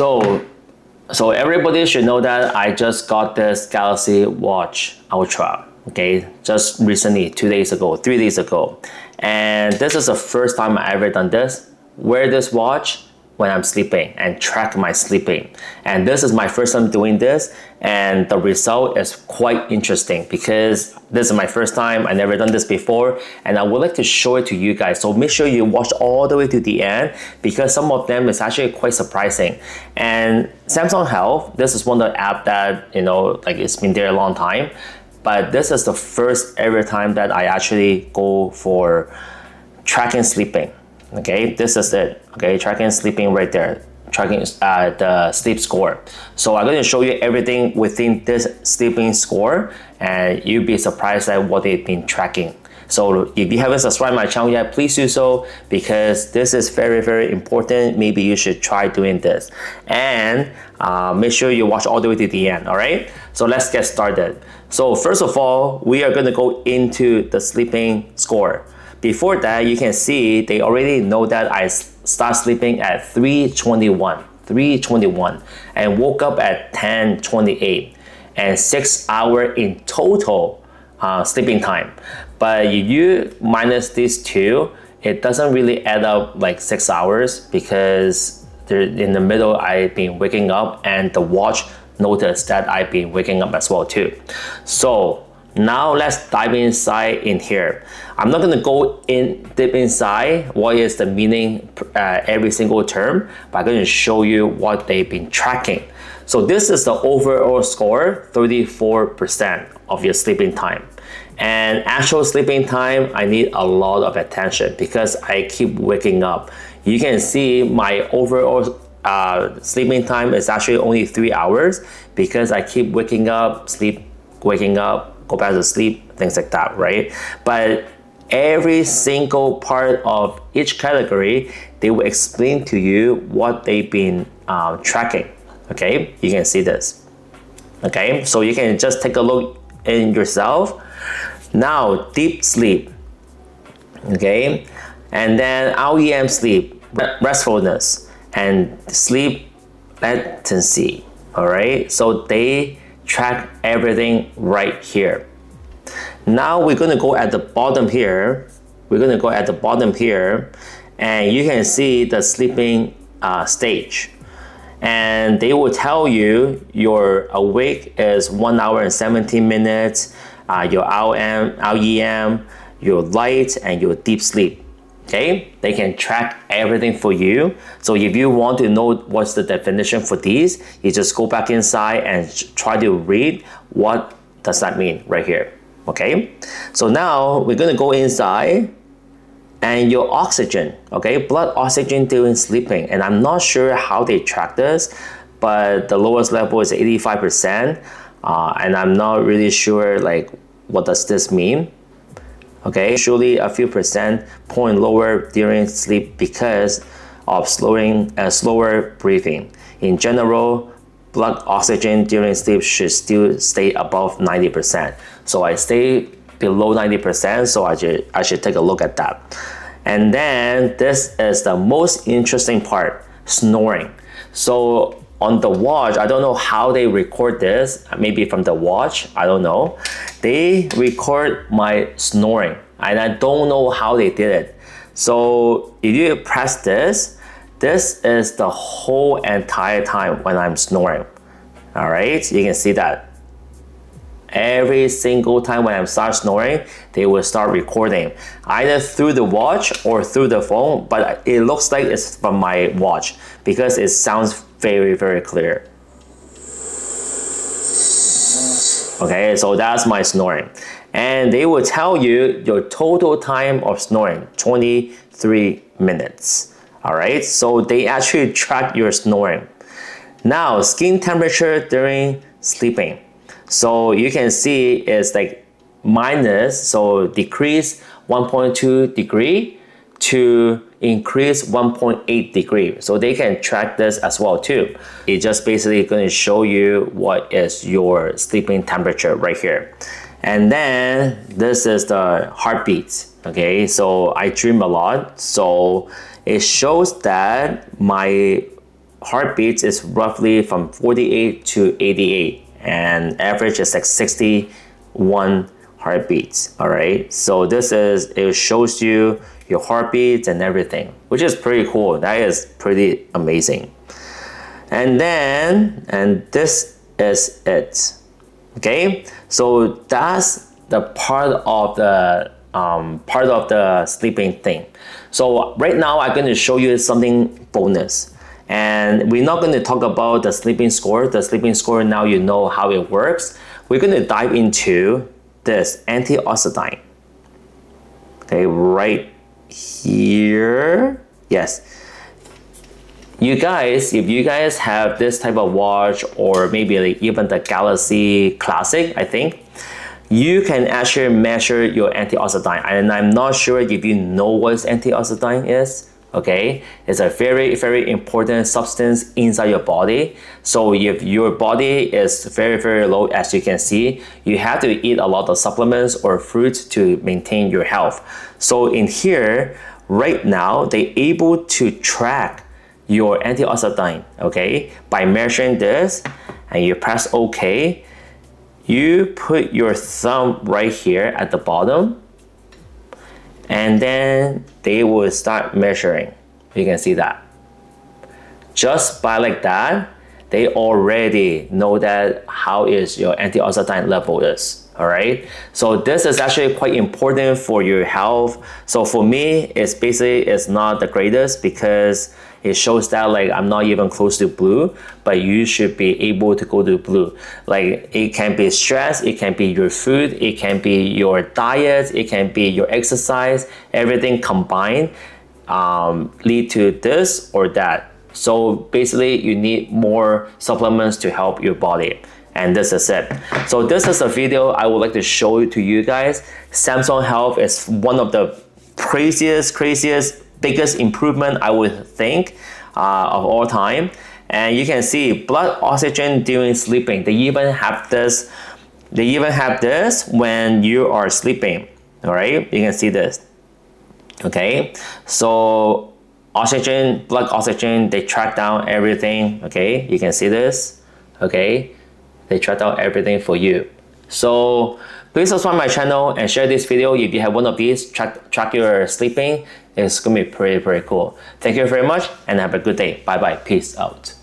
So, so everybody should know that I just got this Galaxy Watch Ultra, okay, just recently, two days ago, three days ago. And this is the first time I ever done this. Wear this watch when I'm sleeping and track my sleeping. And this is my first time doing this and the result is quite interesting because this is my first time, I never done this before and I would like to show it to you guys. So make sure you watch all the way to the end because some of them is actually quite surprising. And Samsung Health, this is one of the app that, you know, like it's been there a long time, but this is the first ever time that I actually go for tracking sleeping okay this is it okay tracking sleeping right there tracking uh, the sleep score so I'm going to show you everything within this sleeping score and you'll be surprised at what they've been tracking so if you haven't subscribed my channel yet, please do so because this is very, very important. Maybe you should try doing this. And uh, make sure you watch all the way to the end, all right? So let's get started. So first of all, we are gonna go into the sleeping score. Before that, you can see they already know that I start sleeping at 321, 321 and woke up at 1028 and six hour in total uh, sleeping time. But if you minus these two, it doesn't really add up like six hours because in the middle I've been waking up and the watch noticed that I've been waking up as well too. So now let's dive inside in here. I'm not gonna go in deep inside what is the meaning uh, every single term, but I'm gonna show you what they've been tracking. So this is the overall score, 34% of your sleeping time. And actual sleeping time, I need a lot of attention because I keep waking up. You can see my overall uh, sleeping time is actually only three hours because I keep waking up, sleep, waking up, go back to sleep, things like that, right? But every single part of each category, they will explain to you what they've been uh, tracking. Okay, you can see this. Okay, so you can just take a look in yourself. Now, deep sleep. Okay, and then REM sleep, restfulness, and sleep latency. All right, so they track everything right here. Now we're going to go at the bottom here. We're going to go at the bottom here and you can see the sleeping uh, stage. And they will tell you your awake is 1 hour and 17 minutes, uh, your REM, your light, and your deep sleep okay? They can track everything for you. So if you want to know what's the definition for these you just go back inside and try to read what does that mean right here okay? So now we're going to go inside and your oxygen okay? Blood oxygen during sleeping and i'm not sure how they track this but the lowest level is 85 percent uh, and i'm not really sure like what does this mean okay usually a few percent point lower during sleep because of slowing uh, slower breathing. In general blood oxygen during sleep should still stay above 90% so i stay below 90% so i should i should take a look at that. And then this is the most interesting part snoring. So on the watch, I don't know how they record this, maybe from the watch, I don't know. They record my snoring and I don't know how they did it. So if you press this, this is the whole entire time when I'm snoring. All right, you can see that. Every single time when I start snoring, they will start recording either through the watch or through the phone, but it looks like it's from my watch because it sounds very, very clear. Okay, so that's my snoring. And they will tell you your total time of snoring, 23 minutes. All right, so they actually track your snoring. Now, skin temperature during sleeping. So you can see it's like minus, so decrease 1.2 degree to increase 1.8 degree. So they can track this as well too. It's just basically going to show you what is your sleeping temperature right here. And then this is the heartbeat. Okay, so I dream a lot. So it shows that my heartbeats is roughly from 48 to 88 and average is like 61 heartbeats all right? So this is it shows you your heartbeats and everything which is pretty cool. That is pretty amazing. And then and this is it okay? So that's the part of the um, part of the sleeping thing. So right now i'm going to show you something bonus and we're not going to talk about the sleeping score. The sleeping score, now you know how it works. We're going to dive into this antioxidant. Okay, right here. Yes. You guys, if you guys have this type of watch or maybe like even the Galaxy Classic, I think, you can actually measure your antioxidant. And I'm not sure if you know what antioxidant is okay? It's a very very important substance inside your body. So if your body is very very low as you can see you have to eat a lot of supplements or fruits to maintain your health. So in here right now they able to track your antioxidant okay? By measuring this and you press ok you put your thumb right here at the bottom and then they will start measuring. You can see that. Just by like that, they already know that how is your antioxidant level is all right so this is actually quite important for your health so for me it's basically it's not the greatest because it shows that like I'm not even close to blue, but you should be able to go to blue. Like it can be stress, it can be your food, it can be your diet, it can be your exercise, everything combined um, lead to this or that. So basically you need more supplements to help your body and this is it. So this is a video I would like to show to you guys. Samsung Health is one of the craziest, craziest biggest improvement I would think uh, of all time. And you can see blood oxygen during sleeping. They even have this. They even have this when you are sleeping. All right, you can see this. Okay, so oxygen, blood oxygen, they track down everything. Okay, you can see this. Okay, they track down everything for you. So please subscribe my channel and share this video if you have one of these, track, track your sleeping. It's gonna be pretty, pretty cool. Thank you very much and have a good day. Bye bye. Peace out.